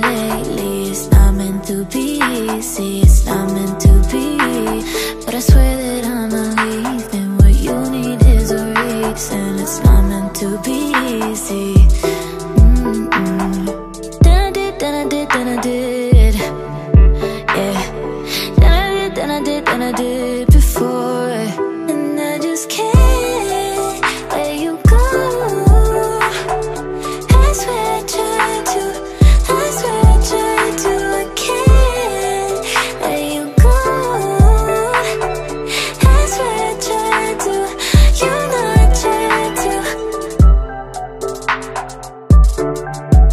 lately it's not meant to be easy. It's not meant to be, but I swear that I'm not leaving. what you need is a reason. It's not meant to be easy. Then I did, then I did, then I did, yeah. Then I did, then I did, then I did.